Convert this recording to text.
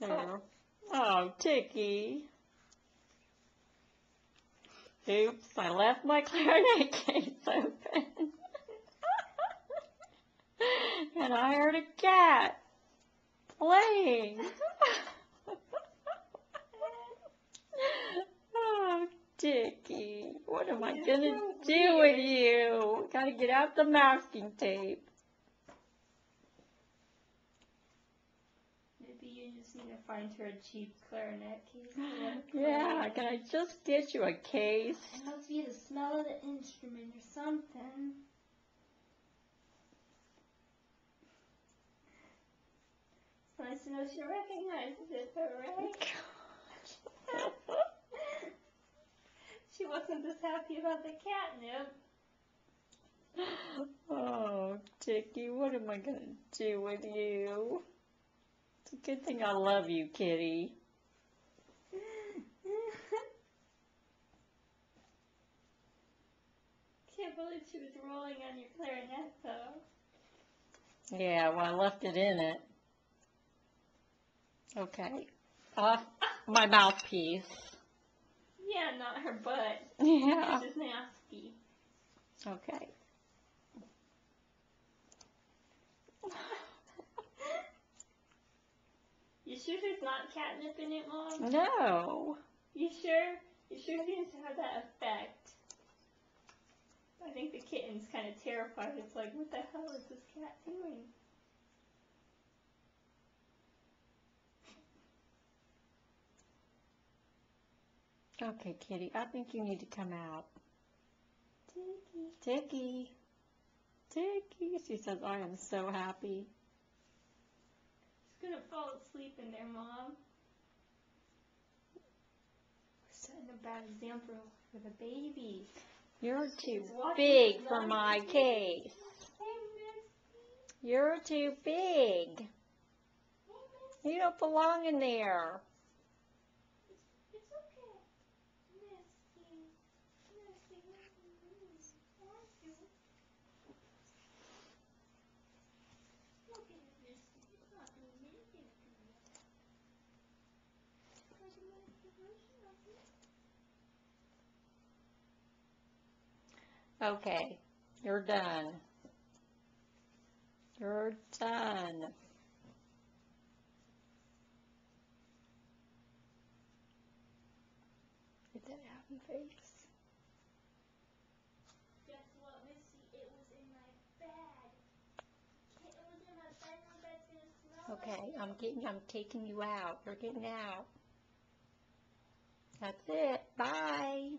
There. Oh, Tiki. Oops, I left my clarinet case open. and I heard a cat playing. oh, Tiki, what am I gonna do with you? Gotta get out the masking tape. Maybe you just need to find her a cheap clarinet case. to Yeah, can I just get you a case? It must be the smell of the instrument or something. It's nice to know she recognizes it, though, right? she wasn't just happy about the catnip. Oh, Tiki, what am I gonna do with you? It's a good thing I love you, kitty. Can't believe she was rolling on your clarinet, though. Yeah, well, I left it in it. Okay. Off my mouthpiece. Yeah, not her butt. Yeah. This is nasty. Okay. You sure there's not catnip in it, Mom? No. You sure? You sure seems to have that effect. I think the kitten's kind of terrified. It's like, what the hell is this cat doing? Okay, kitty, I think you need to come out. Tiki. Tiki. Tiki. She says, I am so happy. Gonna fall asleep in there, Mom. We're setting a bad example for the baby. You're too big for my case. You're too big. You don't belong in there. It's, it's okay. Misty. Misty. Misty. Thank you. Look at it, Misty. It's not doing anything to me. Like a manipulation of it. Okay, you're done. You're done. Get that happy face. Guess what, Missy? It was in my bag. It was in my bag. My bag's gonna smell Okay. I'm getting, I'm taking you out. You're getting out. That's it. Bye.